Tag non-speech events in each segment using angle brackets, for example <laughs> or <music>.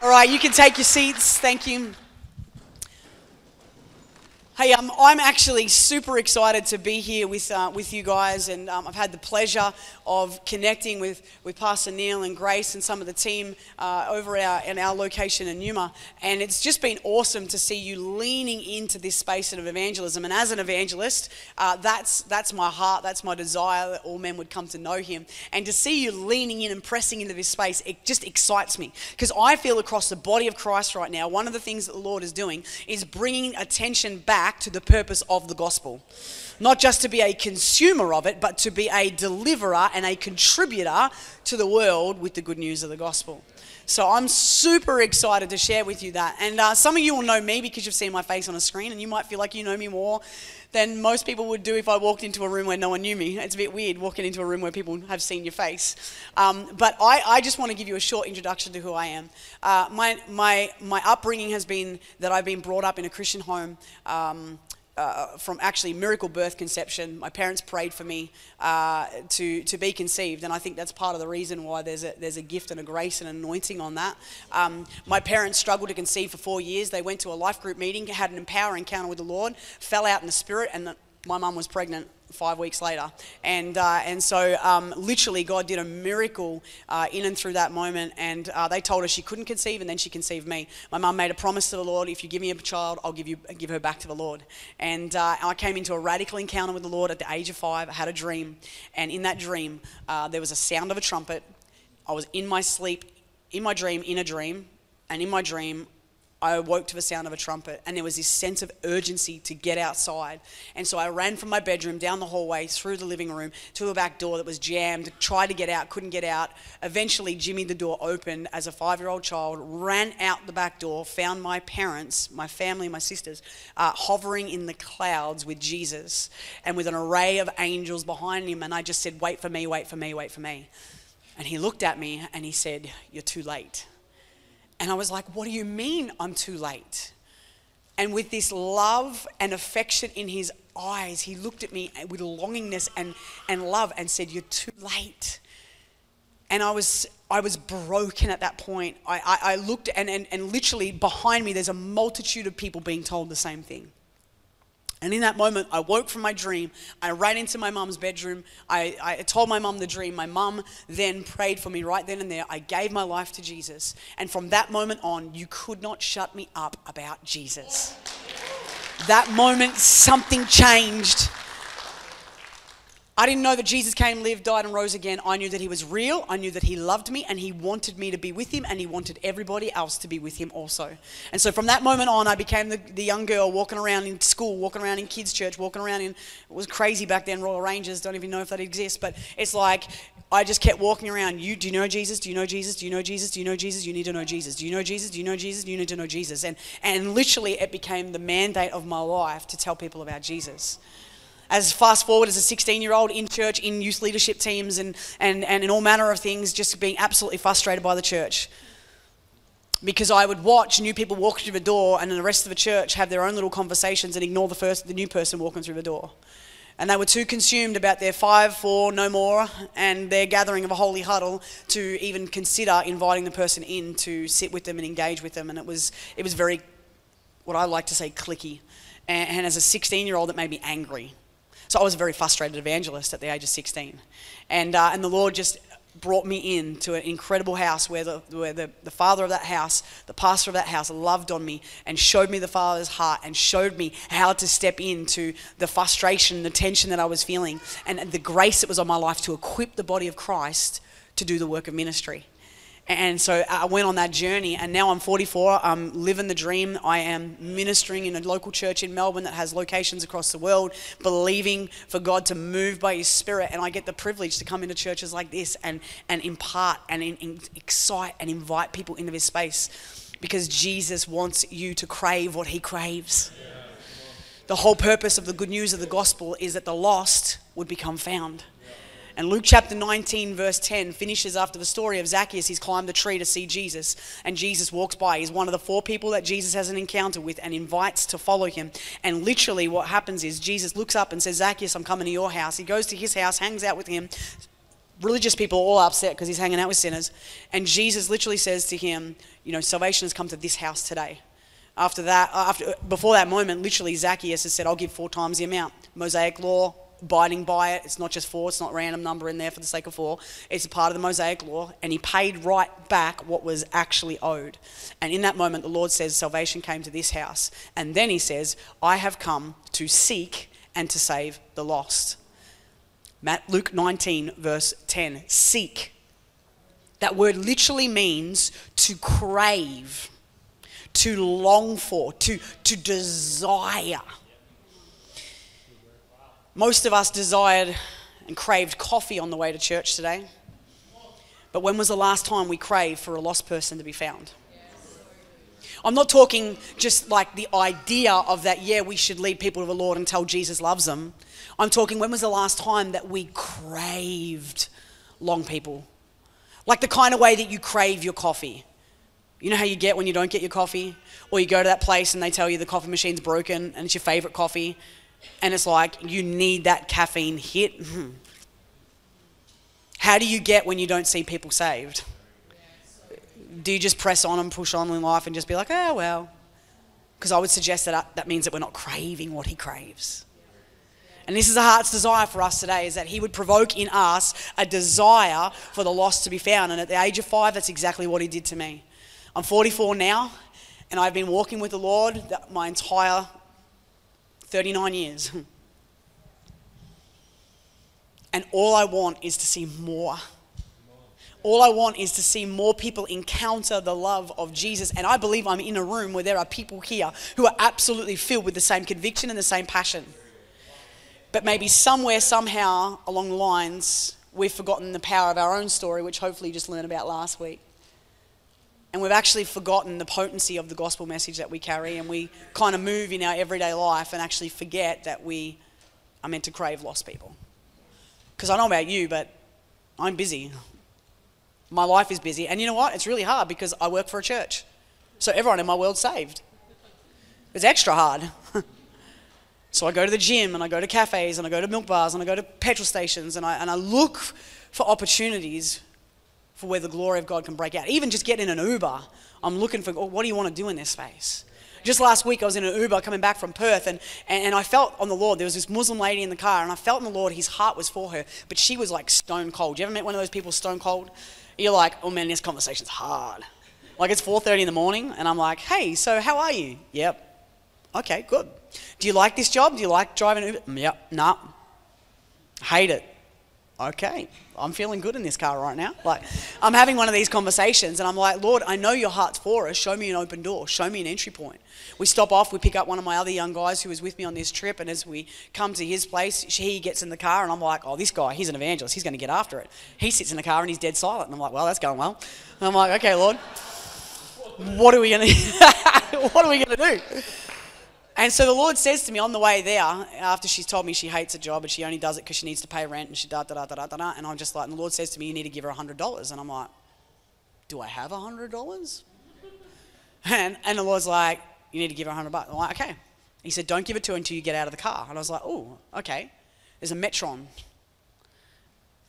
All right, you can take your seats. Thank you. Hey, um, I'm actually super excited to be here with, uh, with you guys, and um, I've had the pleasure of connecting with, with Pastor Neil and Grace and some of the team uh, over our, in our location in Neuma. And it's just been awesome to see you leaning into this space of evangelism. And as an evangelist, uh, that's, that's my heart, that's my desire that all men would come to know Him. And to see you leaning in and pressing into this space, it just excites me. Because I feel across the body of Christ right now, one of the things that the Lord is doing is bringing attention back back to the purpose of the gospel. Not just to be a consumer of it, but to be a deliverer and a contributor to the world with the good news of the gospel. So I'm super excited to share with you that. And uh, some of you will know me because you've seen my face on a screen, and you might feel like you know me more than most people would do if I walked into a room where no one knew me. It's a bit weird walking into a room where people have seen your face. Um, but I, I, just want to give you a short introduction to who I am. Uh, my, my, my upbringing has been that I've been brought up in a Christian home. Um, uh, from actually miracle birth conception. My parents prayed for me uh, to, to be conceived, and I think that's part of the reason why there's a, there's a gift and a grace and anointing on that. Um, my parents struggled to conceive for four years. They went to a life group meeting, had an empower encounter with the Lord, fell out in the spirit, and the, my mum was pregnant five weeks later. And, uh, and so, um, literally, God did a miracle uh, in and through that moment. And uh, they told her she couldn't conceive, and then she conceived me. My mum made a promise to the Lord if you give me a child, I'll give, you, give her back to the Lord. And uh, I came into a radical encounter with the Lord at the age of five. I had a dream. And in that dream, uh, there was a sound of a trumpet. I was in my sleep, in my dream, in a dream. And in my dream, I awoke to the sound of a trumpet, and there was this sense of urgency to get outside. And so I ran from my bedroom down the hallway, through the living room, to a back door that was jammed, tried to get out, couldn't get out. Eventually, Jimmy the door opened as a five year old child, ran out the back door, found my parents, my family, my sisters, uh, hovering in the clouds with Jesus and with an array of angels behind him. And I just said, Wait for me, wait for me, wait for me. And he looked at me and he said, You're too late. And I was like, What do you mean I'm too late? And with this love and affection in his eyes, he looked at me with longingness and, and love and said, You're too late. And I was, I was broken at that point. I, I, I looked, and, and, and literally behind me, there's a multitude of people being told the same thing. And in that moment, I woke from my dream. I ran into my mom's bedroom. I, I told my mom the dream. My mom then prayed for me right then and there. I gave my life to Jesus. And from that moment on, you could not shut me up about Jesus. That moment, something changed. I didn't know that Jesus came, lived, died, and rose again. I knew that he was real. I knew that he loved me and he wanted me to be with him and he wanted everybody else to be with him also. And so from that moment on, I became the, the young girl walking around in school, walking around in kids' church, walking around in, it was crazy back then, Royal Rangers. Don't even know if that exists, but it's like I just kept walking around. You, do you know Jesus? Do you know Jesus? Do you know Jesus? Do you know Jesus? You need to know Jesus. Do you know Jesus? Do you know Jesus? You need to know Jesus. And, and literally, it became the mandate of my life to tell people about Jesus as fast forward as a 16 year old in church, in youth leadership teams, and, and, and in all manner of things, just being absolutely frustrated by the church. Because I would watch new people walk through the door, and the rest of the church have their own little conversations and ignore the first, the new person walking through the door. And they were too consumed about their five, four, no more, and their gathering of a holy huddle to even consider inviting the person in to sit with them and engage with them. And it was, it was very, what I like to say, cliquey. And, and as a 16 year old, it made me angry so I was a very frustrated evangelist at the age of 16. And, uh, and the Lord just brought me in to an incredible house where, the, where the, the father of that house, the pastor of that house, loved on me and showed me the father's heart and showed me how to step into the frustration, the tension that I was feeling, and the grace that was on my life to equip the body of Christ to do the work of ministry. And so I went on that journey, and now I'm 44. I'm living the dream. I am ministering in a local church in Melbourne that has locations across the world, believing for God to move by His Spirit. And I get the privilege to come into churches like this and, and impart and in, in, excite and invite people into this space because Jesus wants you to crave what He craves. The whole purpose of the good news of the gospel is that the lost would become found. And Luke chapter 19, verse 10 finishes after the story of Zacchaeus. He's climbed the tree to see Jesus, and Jesus walks by. He's one of the four people that Jesus has an encounter with and invites to follow him. And literally, what happens is Jesus looks up and says, Zacchaeus, I'm coming to your house. He goes to his house, hangs out with him, religious people are all upset because he's hanging out with sinners. And Jesus literally says to him, You know, salvation has come to this house today. After that, uh, after, uh, before that moment, literally Zacchaeus has said, I'll give four times the amount. Mosaic law, abiding by it. It's not just four, it's not random number in there for the sake of four. It's a part of the Mosaic law. And he paid right back what was actually owed. And in that moment, the Lord says, Salvation came to this house. And then he says, I have come to seek and to save the lost. Matt, Luke 19, verse 10. Seek. That word literally means to crave, to long for, to, to desire. Most of us desired and craved coffee on the way to church today. But when was the last time we craved for a lost person to be found? I'm not talking just like the idea of that, yeah, we should lead people to the Lord and tell Jesus loves them. I'm talking when was the last time that we craved long people? Like the kind of way that you crave your coffee. You know how you get when you don't get your coffee? Or you go to that place and they tell you the coffee machine's broken and it's your favorite coffee. And it's like you need that caffeine hit. Mm-hmm. How do you get when you don't see people saved? Do you just press on and push on in life and just be like, oh, well? Because I would suggest that uh, that means that we're not craving what he craves. And this is a heart's desire for us today is that He would provoke in us a desire for the lost to be found. And at the age of five, that's exactly what He did to me. I'm 44 now, and I've been walking with the Lord my entire 39 years. And all I want is to see more. All I want is to see more people encounter the love of Jesus. And I believe I'm in a room where there are people here who are absolutely filled with the same conviction and the same passion. But maybe somewhere, somehow along the lines, we've forgotten the power of our own story, which hopefully you just learned about last week. And we've actually forgotten the potency of the gospel message that we carry, and we kind of move in our everyday life and actually forget that we are meant to crave lost people. Because I know about you, but I'm busy. My life is busy. And you know what? It's really hard because I work for a church. So everyone in my world's saved. It's extra hard. <laughs> So I go to the gym and I go to cafes and I go to milk bars and I go to petrol stations and I, and I look for opportunities for where the glory of God can break out. Even just getting in an Uber, I'm looking for, oh, what do you want to do in this space? Just last week, I was in an Uber coming back from Perth, and, and I felt on the Lord. There was this Muslim lady in the car, and I felt in the Lord, his heart was for her, but she was like stone cold. You ever met one of those people stone cold? You're like, oh man, this conversation's hard. Like it's 4:30 in the morning, and I'm like, hey, so how are you? Yep. Okay, good. Do you like this job? Do you like driving Uber? Yep. Nah. Hate it. Okay, I'm feeling good in this car right now. Like, I'm having one of these conversations, and I'm like, Lord, I know your heart's for us. Show me an open door. Show me an entry point. We stop off. We pick up one of my other young guys who was with me on this trip, and as we come to his place, he gets in the car, and I'm like, oh, this guy, he's an evangelist. He's going to get after it. He sits in the car and he's dead silent, and I'm like, well, that's going well. And I'm like, okay, Lord, what are we going <laughs> to? what are we going to do? And so the Lord says to me on the way there, after she's told me she hates a job and she only does it because she needs to pay rent and she da da da da da da, and I'm just like, and the Lord says to me, you need to give her $100. And I'm like, do I have $100? <laughs> And, and the Lord's like, you need to give her 100 bucks. I'm like, okay. He said, don't give it to her until you get out of the car. And I was like, oh, okay. There's a Metron.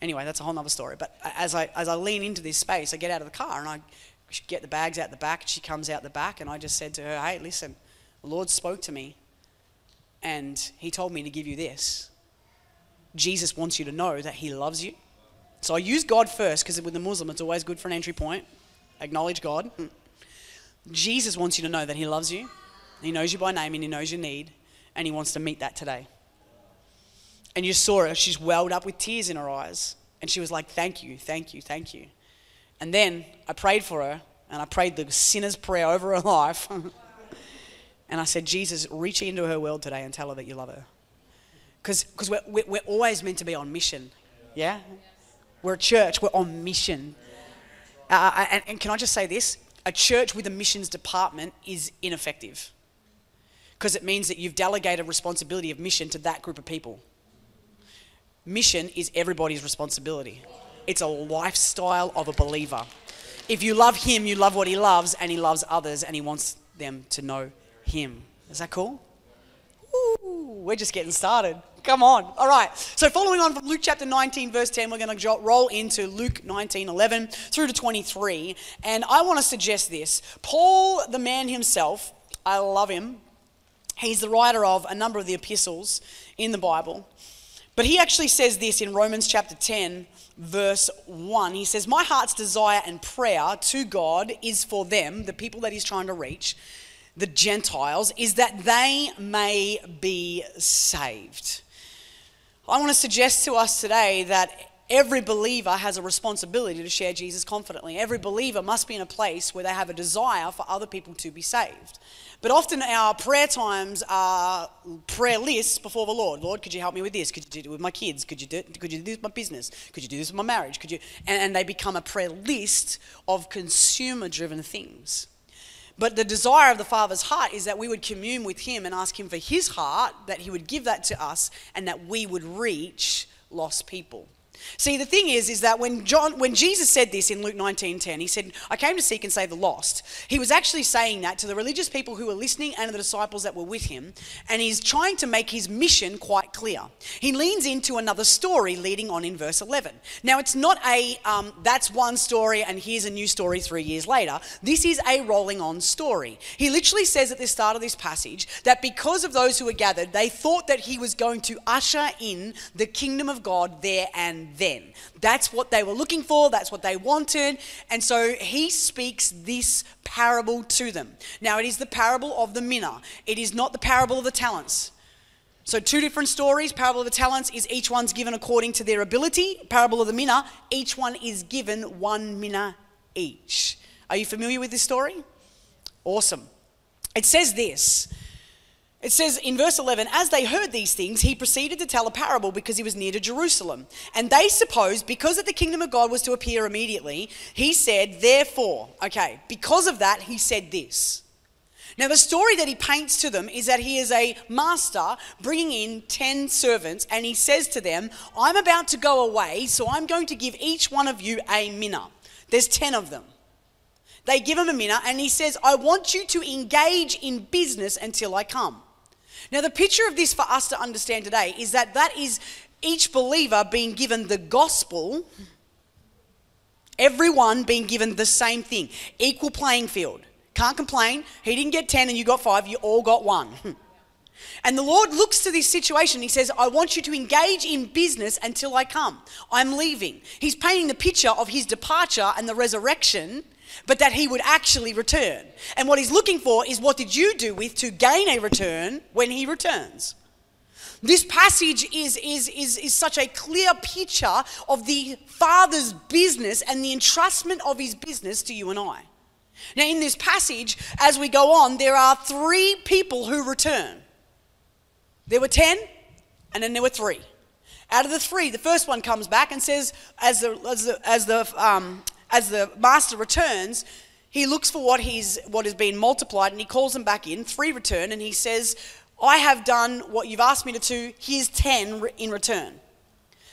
Anyway, that's a whole other story. But as I, as I lean into this space, I get out of the car and I get the bags out the back. She comes out the back, and I just said to her, hey, listen, the Lord spoke to me and He told me to give you this. Jesus wants you to know that He loves you. So I use God first because with the Muslim, it's always good for an entry point. Acknowledge God. Jesus wants you to know that He loves you. He knows you by name and He knows your need, and He wants to meet that today. And you saw her, she's welled up with tears in her eyes. And she was like, Thank you, thank you, thank you. And then I prayed for her, and I prayed the sinner's prayer over her <laughs> life. And I said, Jesus, reach into her world today and tell her that you love her. Because we're, we're always meant to be on mission. Yeah? We're a church, we're on mission. Uh, uh, and, and can I just say this? A church with a missions department is ineffective. Because it means that you've delegated responsibility of mission to that group of people. Mission is everybody's responsibility. It's a lifestyle of a believer. If you love him, you love what he loves, and he loves others, and he wants them to know him. Is that cool? Ooh, we're just getting started. Come on. All right. So, following on from Luke chapter 19, verse 10, we're going to roll into Luke 19, 11 through to 23. And I want to suggest this Paul, the man himself, I love him. He's the writer of a number of the epistles in the Bible. But he actually says this in Romans chapter 10, verse 1. He says, My heart's desire and prayer to God is for them, the people that he's trying to reach, the Gentiles, is that they may be saved. I want to suggest to us today that every believer has a responsibility to share Jesus confidently. Every believer must be in a place where they have a desire for other people to be saved. But often our prayer times are prayer lists before the Lord. Lord, could you help me with this? Could you do it with my kids? Could you do, could you do this with my business? Could you do this with my marriage? Could you? And, and they become a prayer list of consumer-driven things. But the desire of the Father's heart is that we would commune with Him and ask Him for His heart, that He would give that to us, and that we would reach lost people. See, the thing is, is that when John, when Jesus said this in Luke 19:10, he said, "I came to seek and save the lost." He was actually saying that to the religious people who were listening and the disciples that were with him, and he's trying to make his mission quite clear. He leans into another story leading on in verse 11. Now, it's not a um, that's one story and here's a new story three years later. This is a rolling on story. He literally says at the start of this passage that because of those who were gathered, they thought that he was going to usher in the kingdom of God there and then. That's what they were looking for, that's what they wanted. And so he speaks this parable to them. Now, it is the parable of the mina, it is not the parable of the talents. So, two different stories. Parable of the talents is each one's given according to their ability. Parable of the mina, each one is given one mina each. Are you familiar with this story? Awesome. It says this it says in verse 11, as they heard these things, he proceeded to tell a parable because he was near to Jerusalem. And they supposed, because that the kingdom of God was to appear immediately, he said, therefore, okay, because of that, he said this. Now, the story that he paints to them is that he is a master bringing in 10 servants, and he says to them, I'm about to go away, so I'm going to give each one of you a mina. There's 10 of them. They give him a mina, and he says, I want you to engage in business until I come. Now, the picture of this for us to understand today is that that is each believer being given the gospel, everyone being given the same thing, equal playing field. Can't complain. He didn't get 10 and you got 5, you all got 1. <laughs> And the Lord looks to this situation. He says, I want you to engage in business until I come. I'm leaving. He's painting the picture of his departure and the resurrection but that he would actually return. And what he's looking for is what did you do with to gain a return when he returns? This passage is, is, is, is such a clear picture of the Father's business and the entrustment of his business to you and I. Now, in this passage, as we go on, there are three people who return. There were ten, and then there were three. Out of the three, the first one comes back and says, as the, as the, as the um, as the master returns, he looks for what, he's, what has been multiplied and he calls them back in, three return, and he says, I have done what you've asked me to do, here's 10 in return.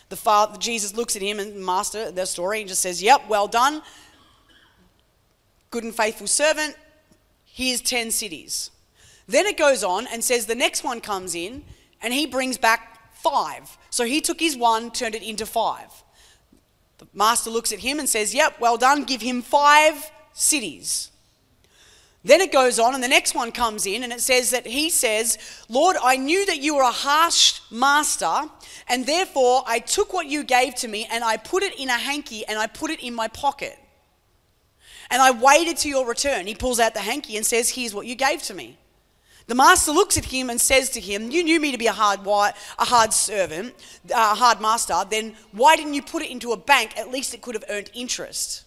The father, Jesus looks at him and master, their story, and just says, Yep, well done. Good and faithful servant, here's 10 cities. Then it goes on and says the next one comes in and he brings back five. So he took his one, turned it into five. The master looks at him and says, Yep, well done, give him five cities. Then it goes on, and the next one comes in, and it says that he says, Lord, I knew that you were a harsh master, and therefore I took what you gave to me and I put it in a hanky and I put it in my pocket. And I waited to your return. He pulls out the hanky and says, Here's what you gave to me. The master looks at him and says to him, You knew me to be a hard, a hard servant, a hard master, then why didn't you put it into a bank? At least it could have earned interest.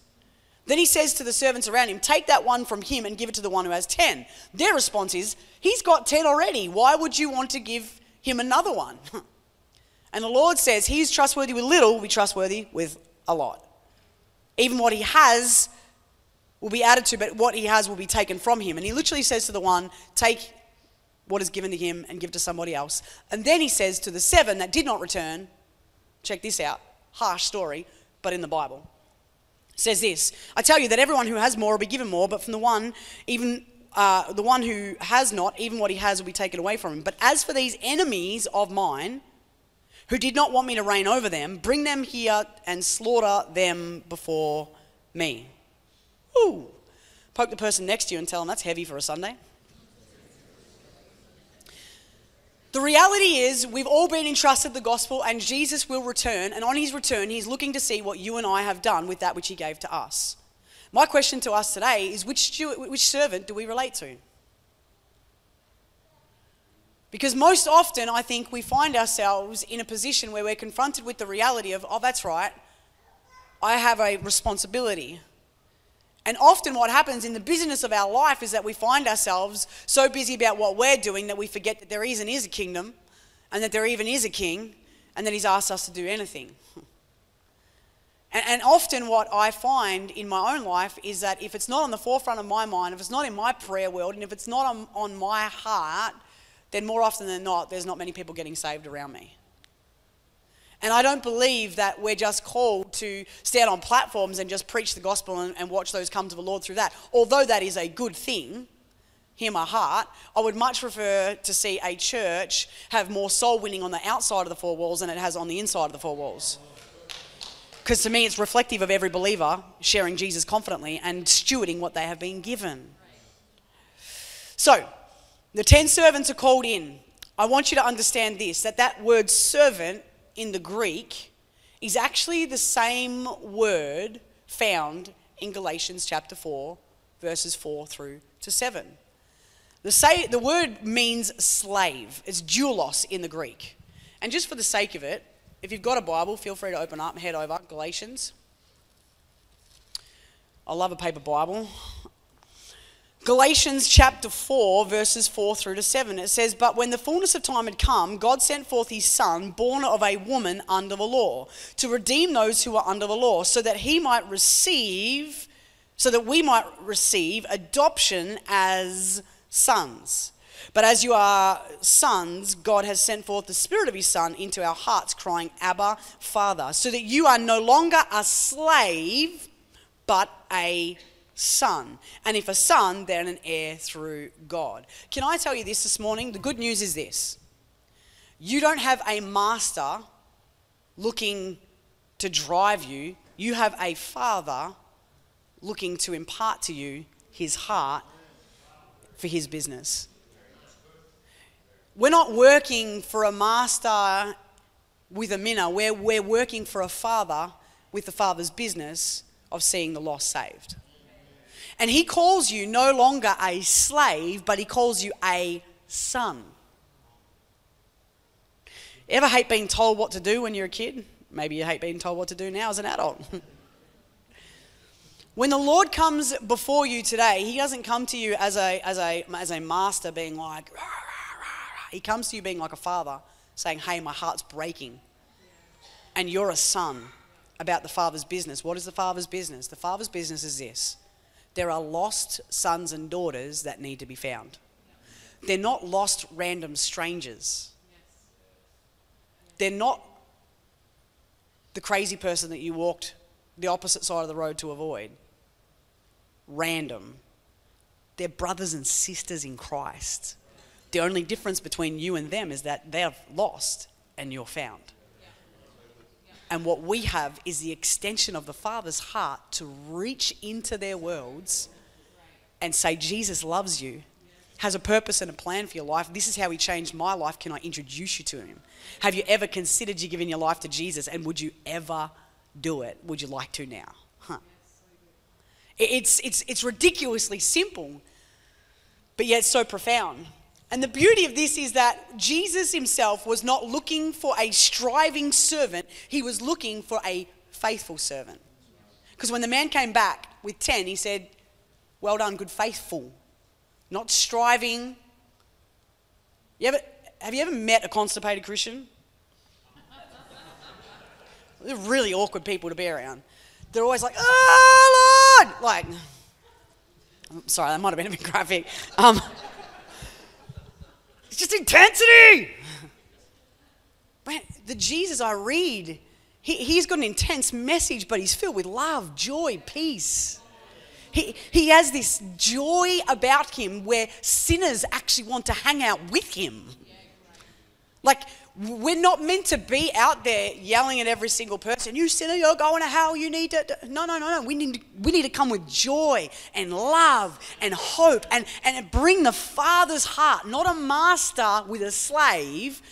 Then he says to the servants around him, Take that one from him and give it to the one who has 10. Their response is, He's got 10 already. Why would you want to give him another one? <laughs> and the Lord says, He's trustworthy with little, will be trustworthy with a lot. Even what he has will be added to, but what he has will be taken from him. And he literally says to the one, Take what is given to him and give to somebody else. And then he says to the seven that did not return, check this out, harsh story, but in the Bible. Says this I tell you that everyone who has more will be given more, but from the one, even uh, the one who has not, even what he has will be taken away from him. But as for these enemies of mine, who did not want me to reign over them, bring them here and slaughter them before me. Ooh. Poke the person next to you and tell them that's heavy for a Sunday. The reality is, we've all been entrusted the gospel, and Jesus will return. And on his return, he's looking to see what you and I have done with that which he gave to us. My question to us today is which, steward, which servant do we relate to? Because most often, I think we find ourselves in a position where we're confronted with the reality of, oh, that's right, I have a responsibility. And often, what happens in the business of our life is that we find ourselves so busy about what we're doing that we forget that there is and is a kingdom and that there even is a king and that he's asked us to do anything. <laughs> And, and, often, what I find in my own life is that if it's not on the forefront of my mind, if it's not in my prayer world, and if it's not on, on my heart, then more often than not, there's not many people getting saved around me. And I don't believe that we're just called to stand on platforms and just preach the gospel and, and, watch those come to the Lord through that. Although that is a good thing, hear my heart, I would much prefer to see a church have more soul winning on the outside of the four walls than it has on the inside of the four walls. Because to me, it's reflective of every believer sharing Jesus confidently and stewarding what they have been given. So, the 10 servants are called in. I want you to understand this that that word servant in the Greek is actually the same word found in Galatians chapter 4, verses 4 through to 7. The, say, the word means slave, it's doulos in the Greek. And just for the sake of it, if you've got a Bible, feel free to open up and head over Galatians. I love a paper Bible. Galatians chapter 4, verses 4 through to 7. It says, But when the fullness of time had come, God sent forth his Son, born of a woman under the law, to redeem those who were under the law, so that he might receive, so that we might receive adoption as sons. But as you are sons, God has sent forth the Spirit of His Son into our hearts, crying, Abba, Father, so that you are no longer a slave, but a son. And if a son, then an heir through God. Can I tell you this this morning? The good news is this you don't have a master looking to drive you, you have a father looking to impart to you his heart for his business. We're not working for a master with a minnow, we're, we're working for a father with the father's business of seeing the lost saved. And he calls you no longer a slave, but he calls you a son. Ever hate being told what to do when you're a kid? Maybe you hate being told what to do now as an adult. <laughs> when the Lord comes before you today, he doesn't come to you as a, as a, as a master being like, rah, rah, rah, he comes to you being like a father saying, hey, my heart's breaking. And you're a son about the father's business. What is the father's business? The father's business is this there are lost sons and daughters that need to be found. They're not lost random strangers. They're not the crazy person that you walked the opposite side of the road to avoid. Random. They're brothers and sisters in Christ. The only difference between you and them is that they're lost and you're found. And what we have is the extension of the Father's heart to reach into their worlds and say, Jesus loves you, has a purpose and a plan for your life. This is how He changed my life. Can I introduce you to Him? Have you ever considered you giving your life to Jesus? And would you ever do it? Would you like to now? Huh. It's, it's, it's ridiculously simple, but yet so profound. And the beauty of this is that Jesus himself was not looking for a striving servant, he was looking for a faithful servant. Because when the man came back with 10, he said, Well done, good faithful. Not striving. You ever, have you ever met a constipated Christian? They're really awkward people to be around. They're always like, Oh, Lord! Like, I'm sorry, that might have been a bit graphic. Um, just intensity. Man, the Jesus I read, he, he's got an intense message, but he's filled with love, joy, peace. He, he has this joy about him where sinners actually want to hang out with him. Like, We're not meant to be out there yelling at every single person, you sinner, you're going to hell, you need to. No, no, no, no. We need, to, we need to come with joy and love and hope and, and bring the Father's heart, not a master with a slave,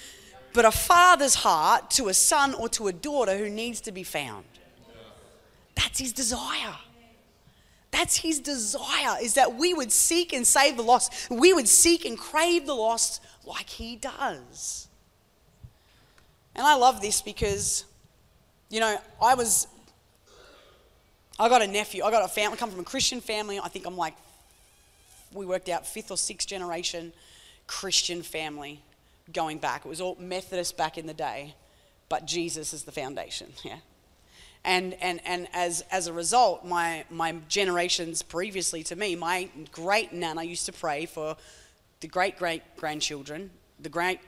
but a father's heart to a son or to a daughter who needs to be found. That's his desire. That's his desire, is that we would seek and save the lost. We would seek and crave the lost like he does. And I love this because, you know, I was, I got a nephew, I got a family, I come from a Christian family. I think I'm like, we worked out fifth or sixth generation Christian family going back. It was all Methodist back in the day, but Jesus is the foundation, <laughs> yeah. And, and, and as, as a result, my, my generations previously to me, my great nana used to pray for the great great grandchildren, the great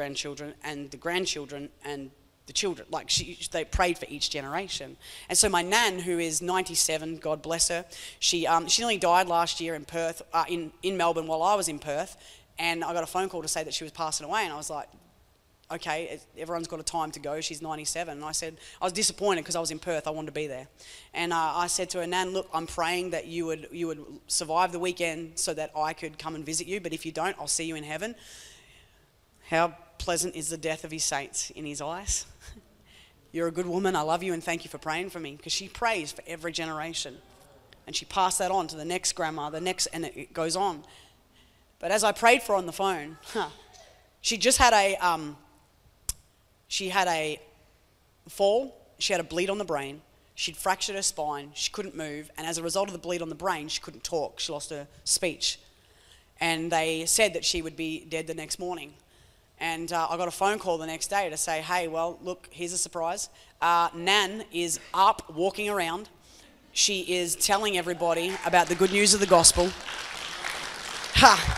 grandchildren, and the grandchildren, and the children. Like she, they prayed for each generation. And so my nan, who is 97, God bless her, she, um, she only died last year in Perth, uh, in, in Melbourne while I was in Perth. And I got a phone call to say that she was passing away. And I was like, okay, everyone's got a time to go. She's 97. And I said, I was disappointed because I was in Perth. I wanted to be there. And uh, I said to her, Nan, look, I'm praying that you would, you would survive the weekend so that I could come and visit you. But if you don't, I'll see you in heaven. How pleasant is the death of his saints in his eyes? <laughs> You're a good woman. I love you and thank you for praying for me because she prays for every generation. And she passed that on to the next grandma, the next, and it goes on. But as I prayed for on the phone, <laughs> huh, she just had a, um, she had a fall, she had a bleed on the brain, she'd fractured her spine, she couldn't move, and as a result of the bleed on the brain, she couldn't talk, she lost her speech. And they said that she would be dead the next morning. And uh, I got a phone call the next day to say, hey, well, look, here's a surprise. Uh, Nan is up walking around. She is telling everybody about the good news of the gospel. Ha!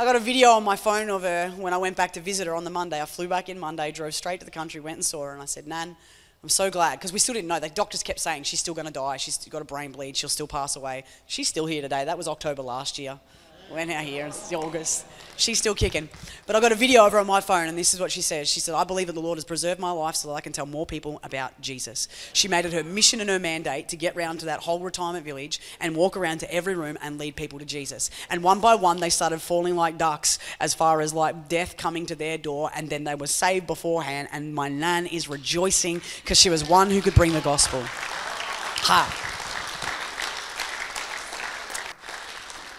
I got a video on my phone of her when I went back to visit her on the Monday. I flew back in Monday, drove straight to the country, went and saw her, and I said, Nan, I'm so glad because we still didn't know. The doctors kept saying she's still going to die. She's got a brain bleed. She'll still pass away. She's still here today. That was October last year. We're now here. It's August. She's still kicking. But I got a video of her on my phone, and this is what she says. She said, I believe that the Lord has preserved my life so that I can tell more people about Jesus. She made it her mission and her mandate to get round to that whole retirement village and walk around to every room and lead people to Jesus. And one by one, they started falling like ducks as far as like death coming to their door, and then they were saved beforehand. And my nan is rejoicing because she was one who could bring the gospel. Ha.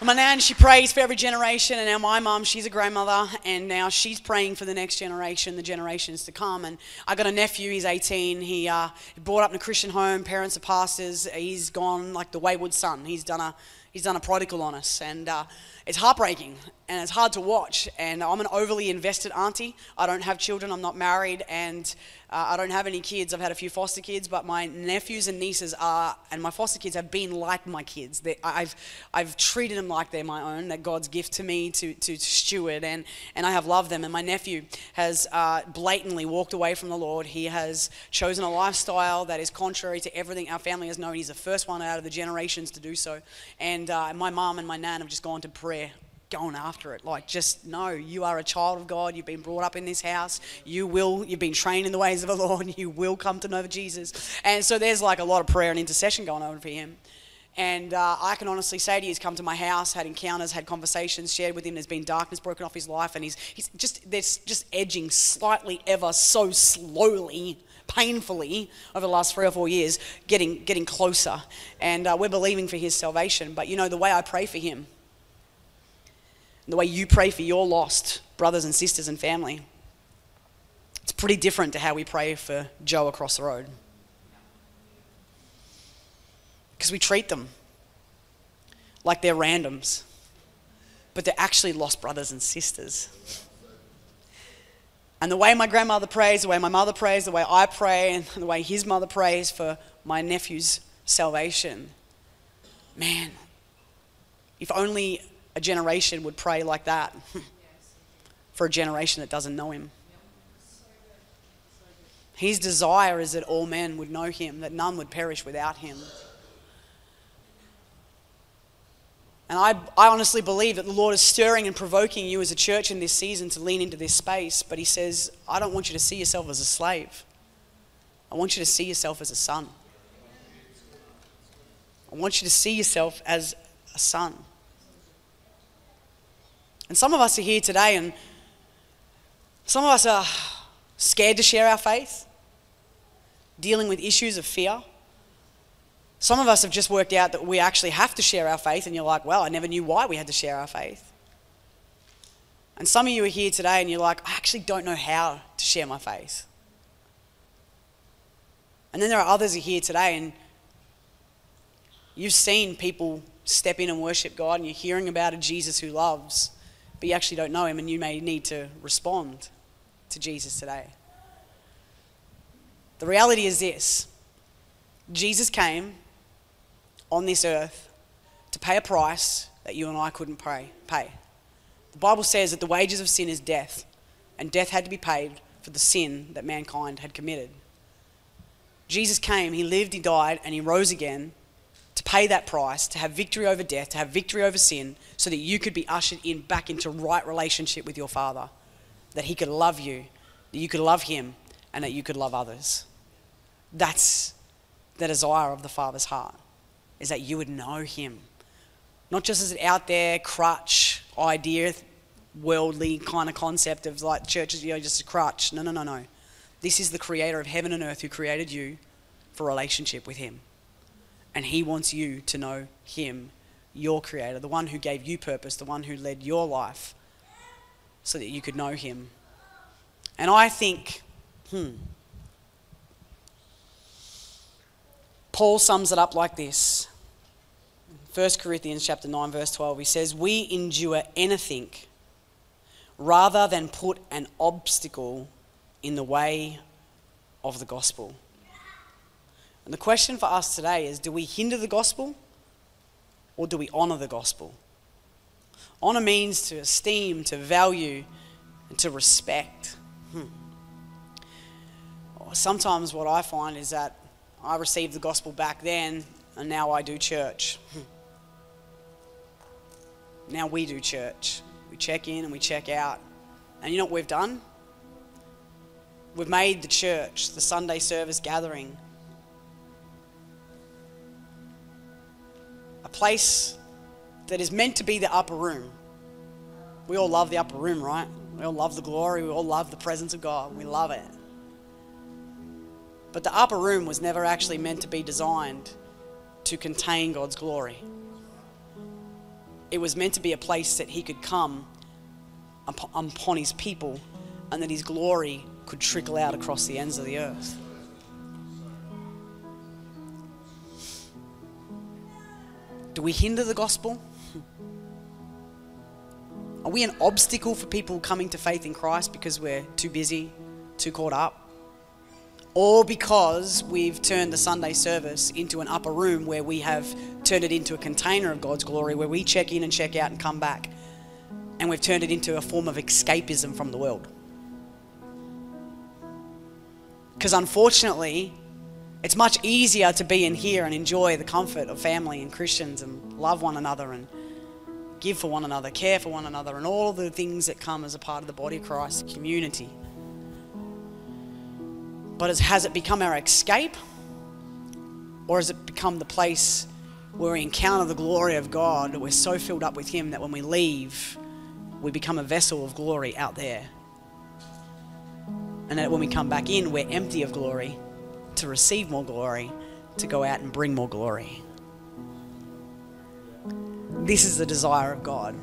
My nan, she prays for every generation, and now my mum, she's a grandmother, and now she's praying for the next generation, the generations to come. And I got a nephew, he's 18. He uh, brought up in a Christian home, parents are pastors. He's gone like the wayward son. He's done a he's done a prodigal on us, and uh, it's heartbreaking and it's hard to watch. And I'm an overly invested auntie. I don't have children. I'm not married, and uh, I don't have any kids. I've had a few foster kids, but my nephews and nieces are, and my foster kids have been like my kids. They, I've, I've treated them like they're my own. That God's gift to me to, to steward, and, and I have loved them. And my nephew has uh, blatantly walked away from the Lord. He has chosen a lifestyle that is contrary to everything our family has known. He's the first one out of the generations to do so. And uh, my mom and my nan have just gone to prayer going after it. Like, just know you are a child of God. You've been brought up in this house. You will, you've been trained in the ways of the <laughs> Lord. You will come to know Jesus. And so there's like a lot of prayer and intercession going on for him. And uh, I can honestly say to you, he's come to my house, had encounters, had conversations, shared with him. There's been darkness broken off his life, and he's, he's just, there's just edging slightly, ever so slowly painfully over the last three or four years, getting, getting closer. And uh, we're believing for his salvation. But you know, the way I pray for him, the way you pray for your lost brothers and sisters and family, it's pretty different to how we pray for Joe across the road. Because we treat them like they're randoms, but they're actually lost brothers and sisters. And the way my grandmother prays, the way my mother prays, the way I pray, and the way his mother prays for my nephew's salvation, man, if only a generation would pray like that <laughs> for a generation that doesn't know him. His desire is that all men would know him, that none would perish without him. And I, I honestly believe that the Lord is stirring and provoking you as a church in this season to lean into this space. But He says, I don't want you to see yourself as a slave. I want you to see yourself as a son. I want you to see yourself as a son. And some of us are here today, and some of us are scared to share our faith, dealing with issues of fear. Some of us have just worked out that we actually have to share our faith, and you're like, well, I never knew why we had to share our faith. And some of you are here today, and you're like, I actually don't know how to share my faith. And then there are others who are here today, and you've seen people step in and worship God, and you're hearing about a Jesus who loves, but you actually don't know him, and you may need to respond to Jesus today. The reality is this Jesus came on this earth to pay a price that you and I couldn't pay. pay. The Bible says that the wages of sin is death, and death had to be paid for the sin that mankind had committed. Jesus came, he lived, he died, and he rose again to pay that price, to have victory over death, to have victory over sin, so that you could be ushered in back into right relationship with your Father, that he could love you, that you could love him, and that you could love others. That's the desire of the Father's heart is that you would know Him. Not just as an out there crutch idea, worldly kind of concept of like churches, you know, just a crutch. No, no, no, no. This is the creator of heaven and earth who created you for relationship with Him. And He wants you to know Him, your creator, the one who gave you purpose, the one who led your life so that you could know Him. And I think, hmm, Paul sums it up like this 1 Corinthians chapter 9 verse 12 he says we endure anything rather than put an obstacle in the way of the gospel. And the question for us today is do we hinder the gospel or do we honor the gospel? Honor means to esteem, to value, and to respect. Hmm. Sometimes what I find is that I received the gospel back then, and now I do church. now we do church. We check in and we check out. And you know what we've done? We've made the church, the Sunday service gathering, a place that is meant to be the upper room. We all love the upper room, right? We all love the glory. We all love the presence of God. We love it. But the upper room was never actually meant to be designed to contain God's glory. It was meant to be a place that He could come upon His people and that His glory could trickle out across the ends of the earth. Do we hinder the gospel? Are we an obstacle for people coming to faith in Christ because we're too busy, too caught up? or because we've turned the Sunday service into an upper room where we have turned it into a container of God's glory where we check in and check out and come back. And we've turned it into a form of escapism from the world. Because unfortunately, it's much easier to be in here and enjoy the comfort of family and Christians and love one another and give for one another, care for one another, and all the things that come as a part of the body of Christ community. But has it become our escape? Or has it become the place where we encounter the glory of God? We're so filled up with Him that when we leave, we become a vessel of glory out there. And that when we come back in, we're empty of glory to receive more glory, to go out and bring more glory. This is the desire of God.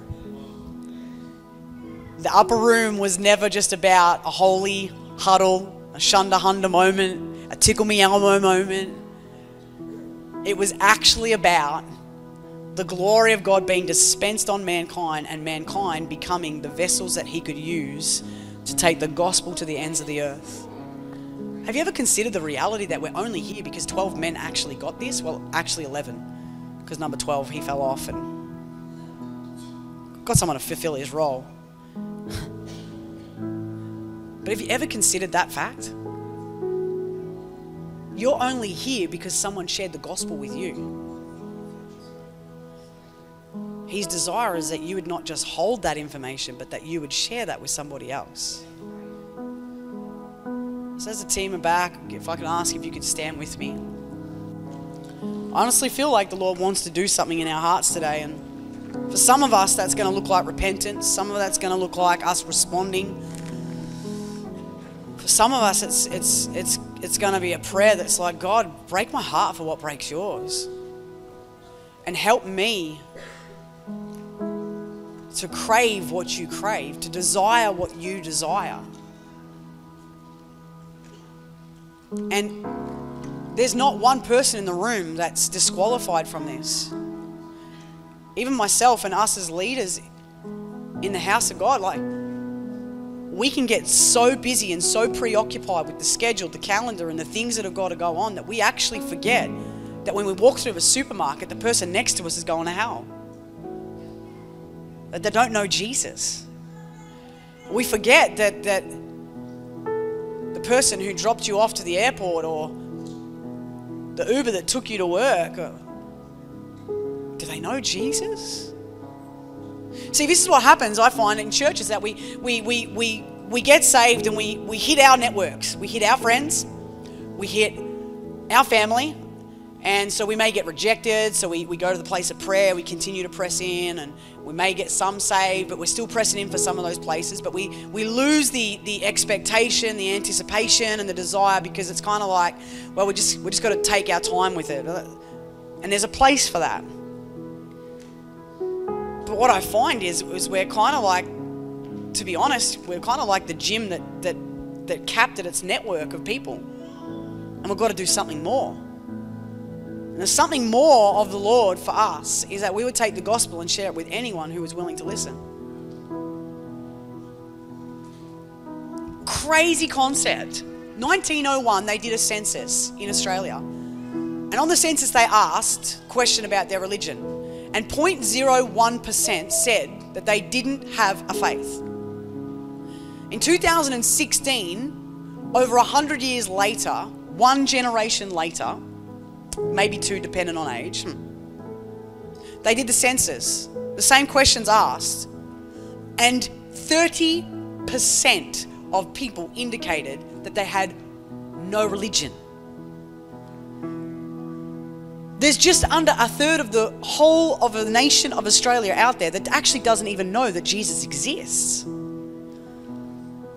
The upper room was never just about a holy huddle a Shunda Hunda moment, a Tickle Me Elmo moment. It was actually about the glory of God being dispensed on mankind and mankind becoming the vessels that He could use to take the gospel to the ends of the earth. Have you ever considered the reality that we're only here because 12 men actually got this? Well, actually 11, because number 12 he fell off and got someone to fulfill his role. <laughs> But have you ever considered that fact? You're only here because someone shared the gospel with you. his desire is that you would not just hold that information, but that you would share that with somebody else. So, as a team are back, if I could ask if you could stand with me. I honestly feel like the Lord wants to do something in our hearts today. And for some of us, that's going to look like repentance. Some of that's going to look like us responding. For some of us, it's, it's, it's, it's going to be a prayer that's like, God, break my heart for what breaks yours. And help me to crave what you crave, to desire what you desire. And there's not one person in the room that's disqualified from this. Even myself and us as leaders in the house of God, like, we can get so busy and so preoccupied with the schedule, the calendar, and the things that have got to go on that we actually forget that when we walk through a supermarket, the person next to us is going to hell. That they don't know Jesus. We forget that, that person who dropped you off to the airport or the Uber that took you to work, uh, do they know Jesus? See, this is what happens, I find, in churches that we, we, we, we, we get saved and we, we hit our networks. We hit our friends, we hit our family, and so we may get rejected. So we, we go to the place of prayer, we continue to press in, and we may get some saved, but we're still pressing in for some of those places. But we, we lose the, the expectation, the anticipation, and the desire because it's kind of like, well, we just, we just got to take our time with it. And there's a place for that. But what I find is, is we're kind of like, to be honest, we're kind of like the gym that, that, that capped at its network of people. And we've got to do something more. And there's something more of the Lord for us is that we would take the gospel and share it with anyone who is willing to listen. Crazy concept. 1901, they did a census in Australia. And on the census, they asked question about their religion. And 0.01% said that they didn't have a faith. In 2016, over 100 years later, one generation later, maybe two, depending on age. Hmm. They did the census, the same questions asked, and 30% of people indicated that they had no religion. There's just under a third of the whole of the nation of Australia out there that actually doesn't even know that Jesus exists.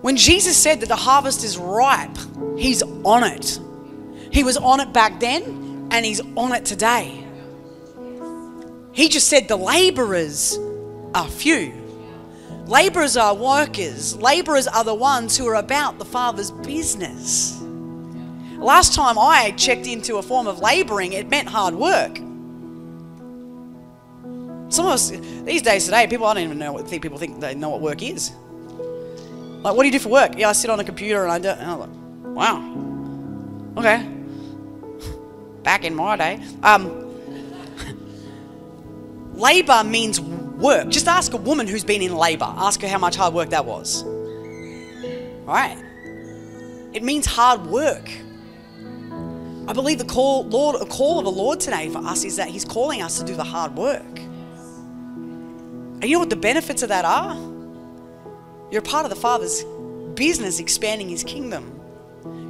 When Jesus said that the harvest is ripe, He's on it. He was on it back then, and He's on it today. He just said the laborers are few. Laborers are workers. Laborers are the ones who are about the Father's business. Last time I checked into a form of laboring, it meant hard work. Some of us, these days today, people, I don't even know what think people think they know what work is. Like, what do you do for work? Yeah, I sit on a computer and I do, and I'm like, wow. Okay back in my day. Um, labor means work. Just ask a woman who's been in labor. Ask her how much hard work that was. All right? It means hard work. I believe the call, Lord, a call of the Lord today for us is that He's calling us to do the hard work. And you know what the benefits of that are? You're part of the Father's business expanding His kingdom.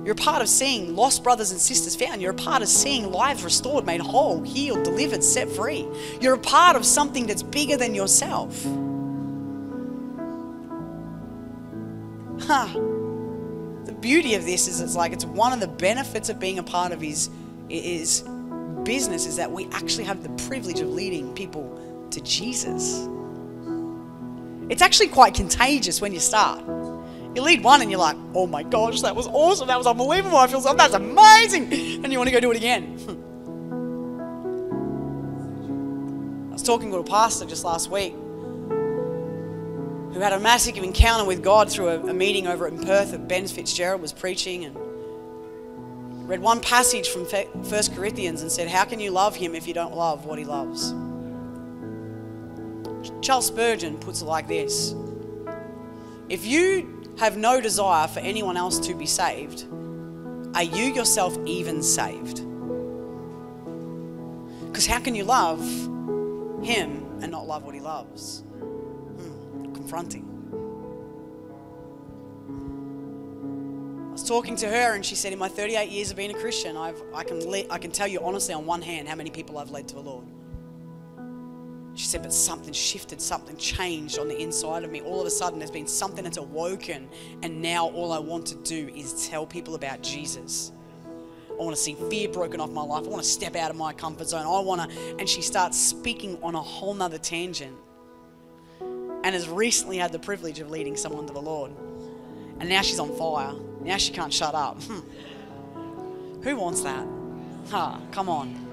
You're a part of seeing lost brothers and sisters found. You're a part of seeing lives restored, made whole, healed, delivered, set free. You're a part of something that's bigger than yourself. Huh. The beauty of this is it's like it's one of the benefits of being a part of his, his business is that we actually have the privilege of leading people to Jesus. It's actually quite contagious when you start. You lead one and you're like, oh my gosh, that was awesome. That was unbelievable. I feel so, that's amazing. <laughs> And you want to go do it again. <laughs> I was talking to a pastor just last week who had a massive encounter with God through a, a meeting over in Perth that Ben Fitzgerald was preaching and read one passage from First Corinthians and said, How can you love him if you don't love what he loves? Charles Spurgeon puts it like this If you have no desire for anyone else to be saved, are you yourself even saved? Because how can you love Him and not love what he loves. Hmm, confronting. I was talking to her and she said, In my 38 years of being a Christian, I've, I, can le- I can tell you honestly on one hand how many people I've led to the Lord. She said, but something shifted, something changed on the inside of me. All of a sudden, there's been something that's awoken, and now all I want to do is tell people about Jesus. I want to see fear broken off my life. I want to step out of my comfort zone. I want to. And she starts speaking on a whole nother tangent and has recently had the privilege of leading someone to the Lord. And now she's on fire. Now she can't shut up. <laughs> Who wants that? Ha, huh, come on.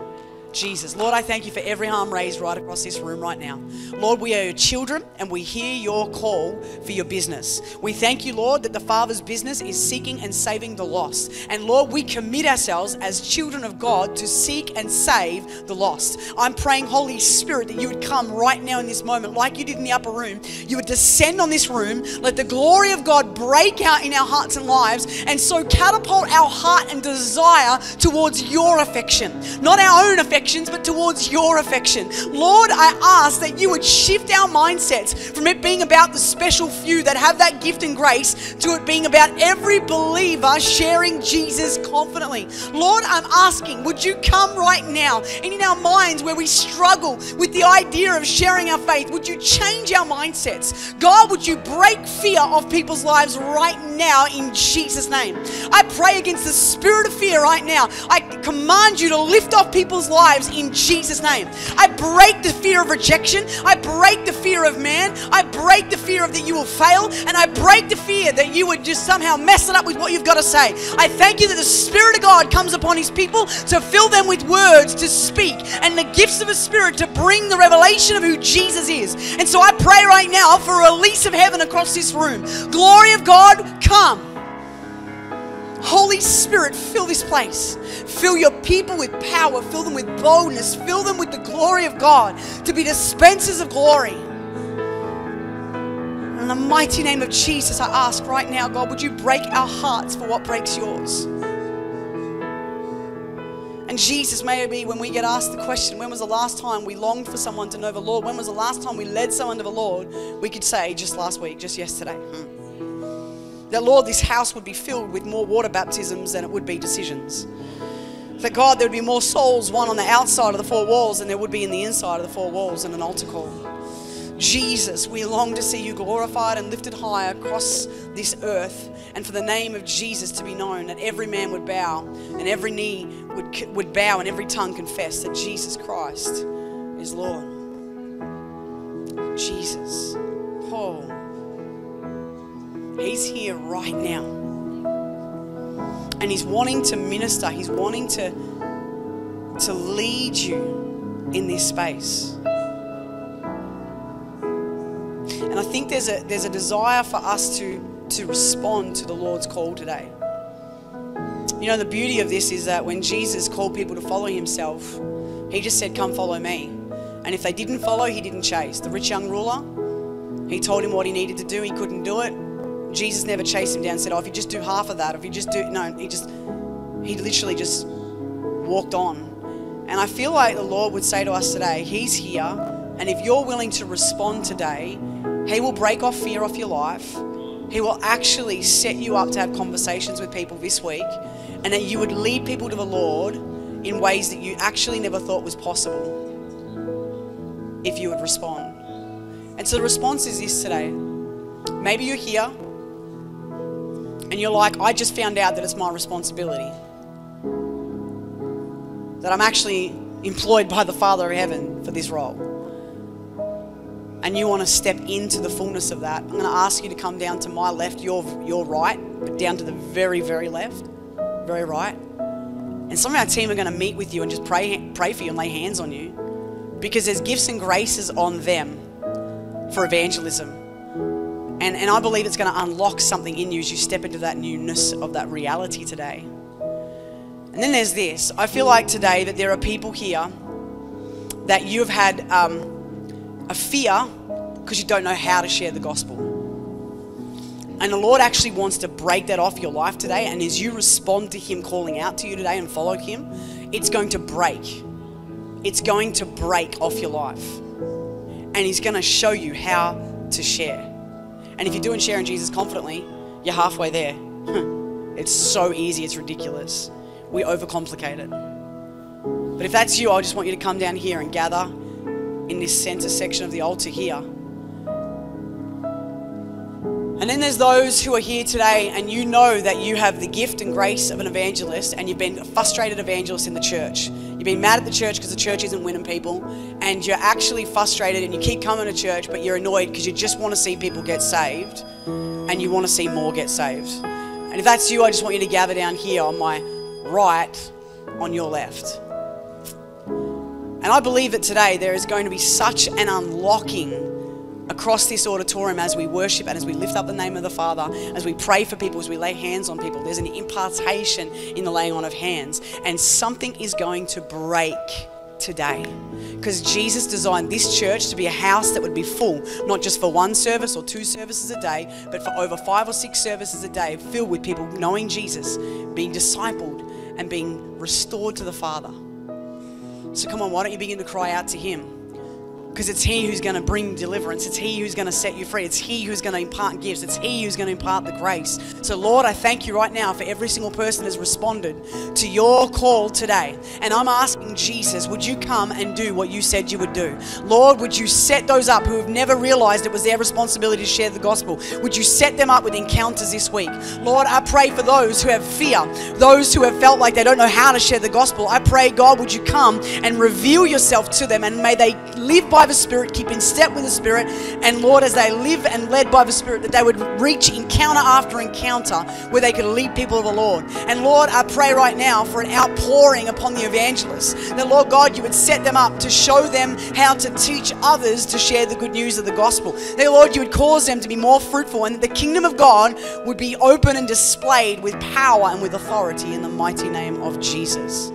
Jesus. Lord, I thank you for every arm raised right across this room right now. Lord, we are your children and we hear your call for your business. We thank you, Lord, that the Father's business is seeking and saving the lost. And Lord, we commit ourselves as children of God to seek and save the lost. I'm praying, Holy Spirit, that you would come right now in this moment, like you did in the upper room. You would descend on this room, let the glory of God break out in our hearts and lives, and so catapult our heart and desire towards your affection, not our own affection affections, but towards your affection. Lord, I ask that you would shift our mindsets from it being about the special few that have that gift and grace to it being about every believer sharing Jesus confidently. Lord, I'm asking, would you come right now and in our minds where we struggle with the idea of sharing our faith, would you change our mindsets? God, would you break fear of people's lives right now in Jesus' name? I pray against the spirit of fear right now. I command you to lift off people's lives lives in Jesus' name. I break the fear of rejection. I break the fear of man. I break the fear of that you will fail. And I break the fear that you would just somehow mess it up with what you've got to say. I thank you that the Spirit of God comes upon His people to fill them with words to speak and the gifts of a Spirit to bring the revelation of who Jesus is. And so I pray right now for a release of heaven across this room. Glory of God, come. Holy Spirit, fill this place. Fill your people with power. Fill them with boldness. Fill them with the glory of God to be dispensers of glory. In the mighty name of Jesus, I ask right now, God, would you break our hearts for what breaks yours? And Jesus, may it be when we get asked the question, when was the last time we longed for someone to know the Lord? When was the last time we led someone to the Lord? We could say, just last week, just yesterday. Hmm. That, Lord, this house would be filled with more water baptisms than it would be decisions. That, God, there would be more souls, won on the outside of the four walls than there would be in the inside of the four walls in an altar call. Jesus, we long to see you glorified and lifted high across this earth, and for the name of Jesus to be known, that every man would bow, and every knee would, would bow, and every tongue confess that Jesus Christ is Lord. Jesus. Oh. He's here right now. And He's wanting to minister, He's wanting to, to lead you in this space. And I think there's a, there's a desire for us to, to respond to the Lord's call today. You know, the beauty of this is that when Jesus called people to follow Himself, He just said, Come follow me. And if they didn't follow, He didn't chase. The rich young ruler, He told him what he needed to do, he couldn't do it. Jesus never chased him down and said, Oh, if you just do half of that, if you just do, no, he just, he literally just walked on. And I feel like the Lord would say to us today, He's here. And if you're willing to respond today, He will break off fear off your life. He will actually set you up to have conversations with people this week. And that you would lead people to the Lord in ways that you actually never thought was possible if you would respond. And so the response is this today. Maybe you're here and you're like, I just found out that it's my responsibility. That I'm actually employed by the Father of heaven for this role. And you want to step into the fullness of that. I'm going to ask you to come down to my left, your, your right, but down to the very, very left, very right. And some of our team are going to meet with you and just pray, pray for you and lay hands on you because there's gifts and graces on them for evangelism and, and I believe it's going to unlock something in you as you step into that newness of that reality today. And then there's this I feel like today that there are people here that you've had um, a fear because you don't know how to share the gospel. And the Lord actually wants to break that off your life today. And as you respond to Him calling out to you today and follow Him, it's going to break. It's going to break off your life. and He's going to show you how to share. And if you're doing sharing Jesus confidently, you're halfway there. it's so easy, it's ridiculous. We overcomplicate it. But if that's you, I just want you to come down here and gather in this center section of the altar here. And then there's those who are here today and you know that you have the gift and grace of an evangelist and you've been a frustrated evangelist in the church. You've been mad at the church because the church isn't winning people and you're actually frustrated and you keep coming to church but you're annoyed because you just want to see people get saved and you want to see more get saved. And if that's you, I just want you to gather down here on my right, on your left. And I believe that today there is going to be such an unlocking across this auditorium as we worship and as we lift up the name of the Father, as we pray for people, as we lay hands on people. There's an impartation in the laying on of hands, and something is going to break today. Because Jesus designed this church to be a house that would be full, not just for one service or two services a day, but for over five or six services a day, filled with people knowing Jesus, being discipled, and being restored to the Father. So come on, why don't you begin to cry out to Him? Because it's He who's going to bring deliverance. It's He who's going to set you free. It's He who's going to impart gifts. It's He who's going to impart the grace. So, Lord, I thank you right now for every single person that has responded to your call today. And I'm asking Jesus, would you come and do what you said you would do? Lord, would you set those up who have never realized it was their responsibility to share the gospel? Would you set them up with encounters this week? Lord, I pray for those who have fear, those who have felt like they don't know how to share the gospel. I pray, God, would you come and reveal yourself to them and may they live by the Spirit, keep in step with the Spirit, and Lord, as they live and led by the Spirit, that they would reach encounter after encounter where they could lead people of the Lord. And Lord, I pray right now for an outpouring upon the evangelists, that Lord God, you would set them up to show them how to teach others to share the good news of the gospel. That Lord, you would cause them to be more fruitful, and that the kingdom of God would be open and displayed with power and with authority in the mighty name of Jesus.